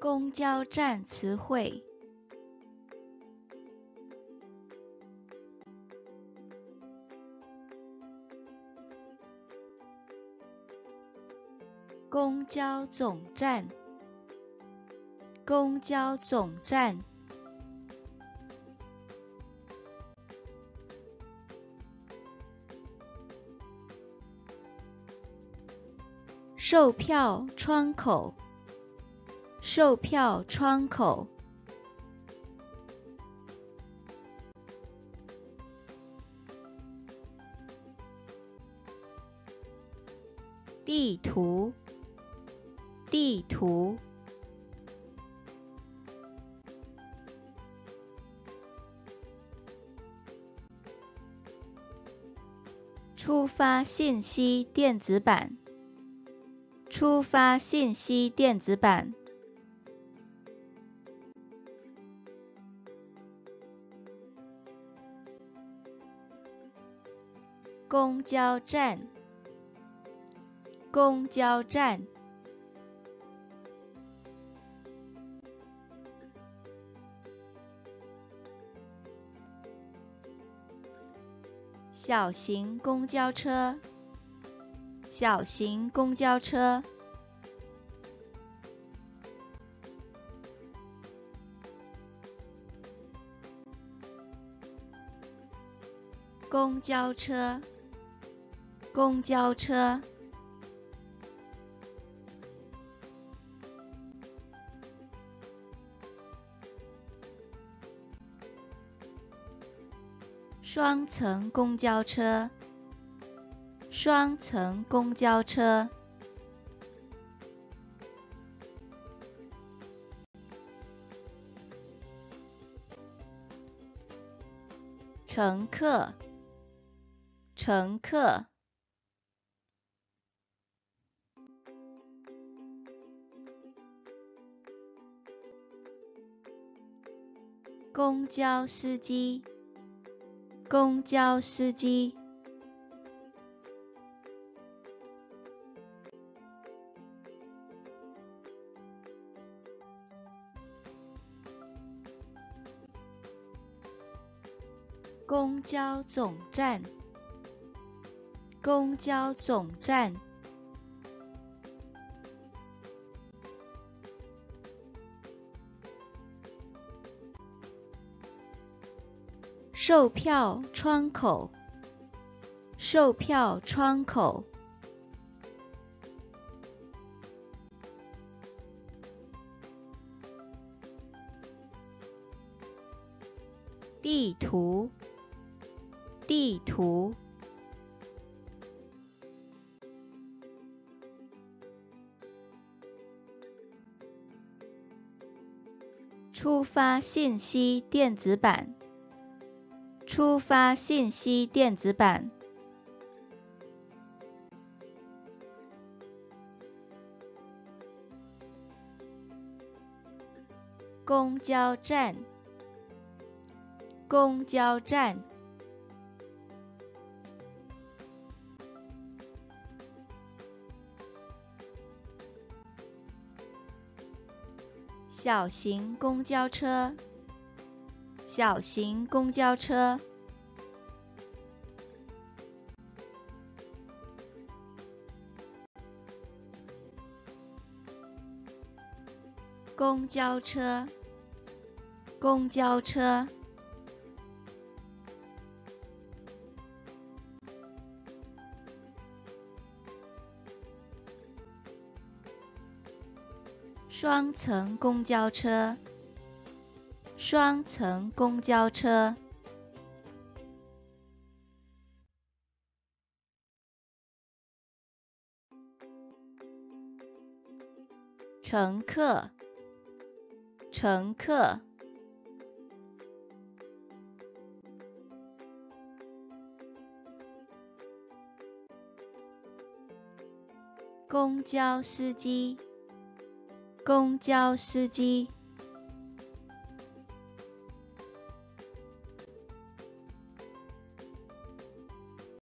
公交站词汇。公交总站，公交总站。售票窗口，售票窗口。地图，地图。出发信息电子版，出发信息电子版。公交站，公交站。小型公交车，小型公交车。公交车，公交车。双层公交车，双层公交车。乘客，乘客。公交司机。公交司机，公交总站，公交总站。售票窗口，售票窗口。地图，地图。出发信息电子版。出发信息电子版。公交站，公交站。小型公交车。小型公交车，公交车，公交车，双层公交车。双层公交车，乘客，乘客，公交司机，公交司机。